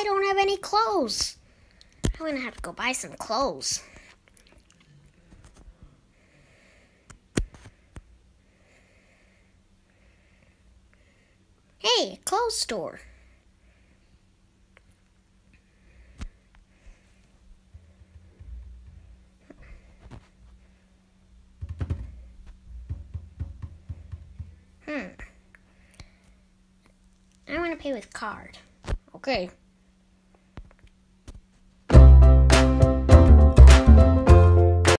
I don't have any clothes. I'm gonna have to go buy some clothes. Hey, clothes store. Hmm. I want to pay with card. Okay.